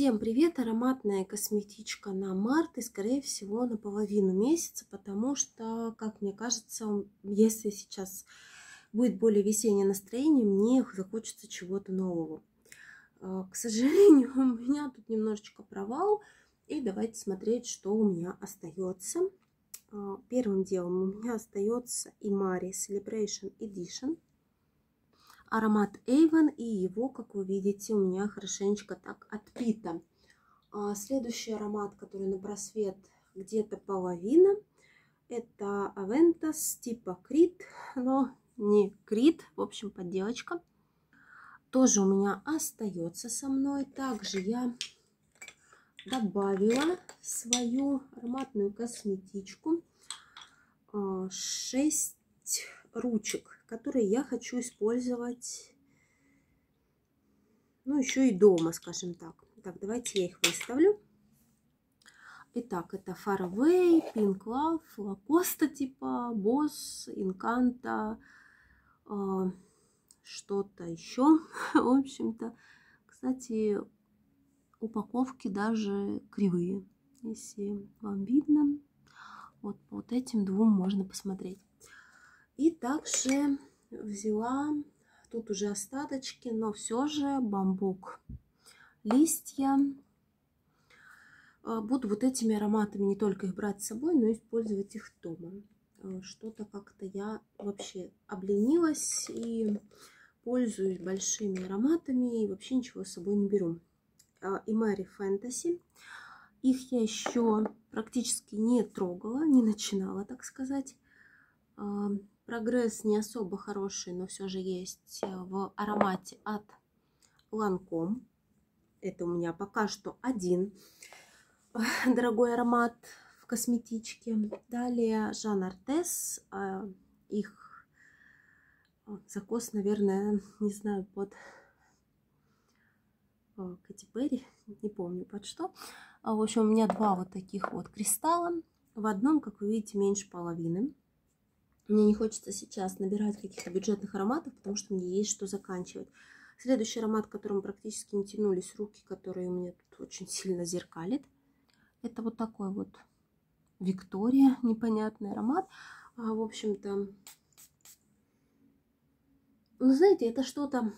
Всем привет! Ароматная косметичка на март и, скорее всего, на половину месяца, потому что, как мне кажется, если сейчас будет более весеннее настроение, мне захочется чего-то нового. А, к сожалению, у меня тут немножечко провал, и давайте смотреть, что у меня остается. А, первым делом у меня остается Imari Celebration Edition – аромат Avon, и его, как вы видите, у меня хорошенечко так отпито. А следующий аромат, который на просвет где-то половина, это Aventus типа Крит, но не Крит, в общем, подделочка. Тоже у меня остается со мной. Также я добавила свою ароматную косметичку 6 а, ручек которые я хочу использовать, ну, еще и дома, скажем так. Так, давайте я их выставлю. Итак, это Faraway, Pink Love, Lacoste типа, Boss, Encanto, э, что-то еще. В общем-то, кстати, упаковки даже кривые. Если вам видно, вот по вот этим двум можно посмотреть. И также взяла, тут уже остаточки, но все же бамбук, листья. А, буду вот этими ароматами не только их брать с собой, но и использовать их дома. А, что-то как-то я вообще обленилась и пользуюсь большими ароматами и вообще ничего с собой не беру. А, и Мэри Фэнтези. Их я еще практически не трогала, не начинала, так сказать. Прогресс не особо хороший, но все же есть э, в аромате от Ланком. Это у меня пока что один э, дорогой аромат в косметичке. Далее Жан Артес. Э, их закос, наверное, не знаю, под Кэти Перри, не помню под что. А, в общем, у меня два вот таких вот кристалла. В одном, как вы видите, меньше половины. Мне не хочется сейчас набирать каких-то бюджетных ароматов, потому что мне есть что заканчивать. Следующий аромат, которым практически не тянулись руки, который у меня тут очень сильно зеркалит. Это вот такой вот Виктория, непонятный аромат. А, в общем-то, ну, знаете, это что-то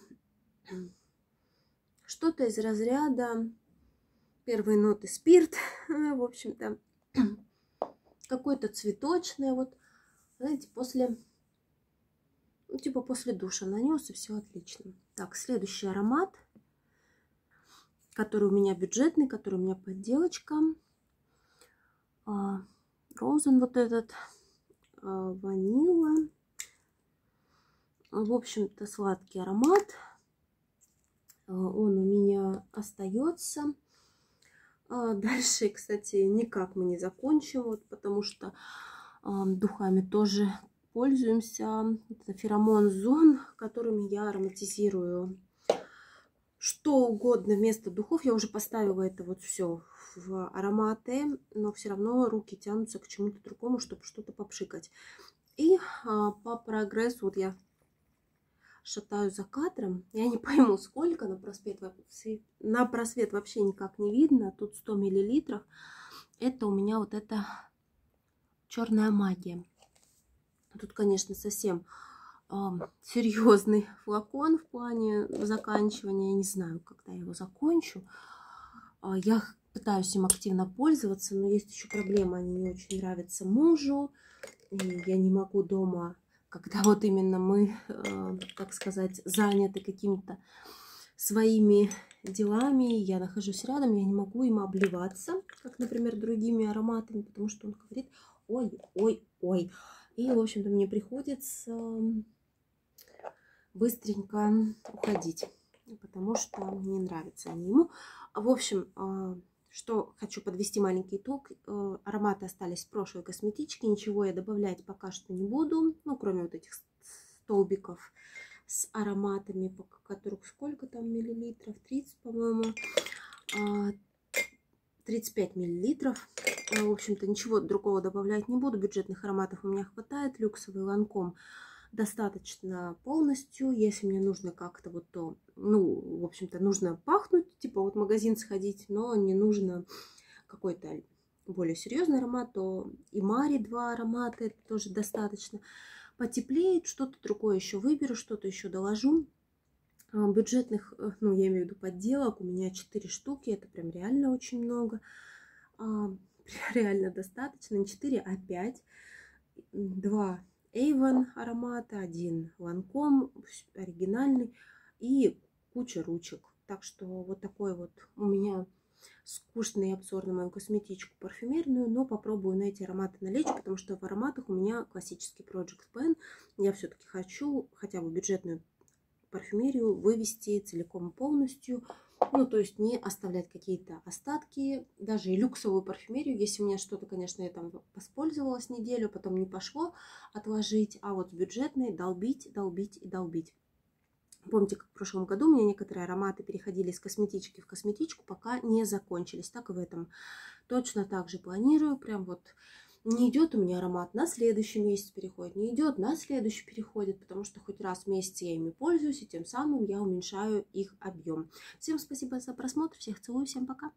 что-то из разряда первые ноты спирт, в общем-то, какое-то цветочное, вот знаете, после, ну, типа после душа нанес, и все отлично. Так, следующий аромат, который у меня бюджетный, который у меня подделочка. А, Розен вот этот, а, ванила. В общем-то, сладкий аромат. А, он у меня остается. Дальше, кстати, никак мы не закончим, вот, потому что духами тоже пользуемся. Это феромон зон, которыми я ароматизирую что угодно вместо духов. Я уже поставила это вот все в ароматы, но все равно руки тянутся к чему-то другому, чтобы что-то попшикать. И а, по прогрессу, вот я шатаю за кадром. Я не пойму, сколько на просвет, на просвет вообще никак не видно. Тут 100 миллилитров. Это у меня вот это черная магия. Тут, конечно, совсем э, серьезный флакон в плане заканчивания. Я не знаю, когда я его закончу. Э, я пытаюсь им активно пользоваться, но есть еще проблема. Они не очень нравятся мужу. И я не могу дома, когда вот именно мы, э, так сказать, заняты какими-то своими делами, я нахожусь рядом, я не могу им обливаться, как, например, другими ароматами, потому что он говорит, ой, ой, ой. И, в общем-то, мне приходится быстренько уходить, потому что не нравятся они ему. В общем, а, что хочу подвести маленький итог. Э, ароматы остались в прошлой косметичке. Ничего я добавлять пока что не буду. Ну, кроме вот этих столбиков с ароматами, которых сколько там миллилитров? 30, по-моему. 35 а, миллилитров. В общем-то, ничего другого добавлять не буду. Бюджетных ароматов у меня хватает. Люксовый ланком достаточно полностью. Если мне нужно как-то вот то, ну, в общем-то, нужно пахнуть, типа вот в магазин сходить, но не нужно какой-то более серьезный аромат, то и Мари два аромата, это тоже достаточно. Потеплеет, что-то другое еще выберу, что-то еще доложу. А, бюджетных, э, ну, я имею в виду подделок, у меня 4 штуки, это прям реально очень много. А, реально достаточно, не 4, а 5. Два Avon аромата, один Lancome оригинальный и куча ручек. Так что вот такой вот у меня скучный обзор на мою косметичку парфюмерную, но попробую на эти ароматы налечь, потому что в ароматах у меня классический Project Pen. Я все-таки хочу хотя бы бюджетную парфюмерию вывести целиком и полностью. Ну, то есть не оставлять какие-то остатки, даже и люксовую парфюмерию, если у меня что-то, конечно, я там воспользовалась неделю, потом не пошло, отложить, а вот бюджетные долбить, долбить и долбить. Помните, как в прошлом году у меня некоторые ароматы переходили из косметички в косметичку, пока не закончились. Так и в этом точно так же планирую. Прям вот не идет у меня аромат на следующий месяц переходит, не идет на следующий переходит, потому что хоть раз в месяц я ими пользуюсь, и тем самым я уменьшаю их объем. Всем спасибо за просмотр, всех целую, всем пока!